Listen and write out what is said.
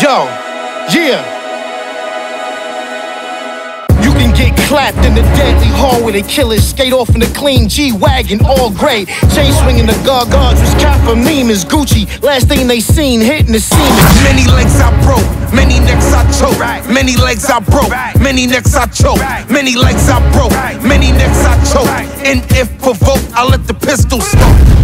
Yo, yeah. You can get clapped in the deadly hallway. They killers skate off in a clean G wagon, all gray. Chain swinging the gargoyles was Kappa meme is Gucci. Last thing they seen hitting the scene. Many legs I broke, many necks I choked. Many legs I broke, many necks I choke. Many legs I broke, many necks I choked. And if provoked, I let the pistol smoke.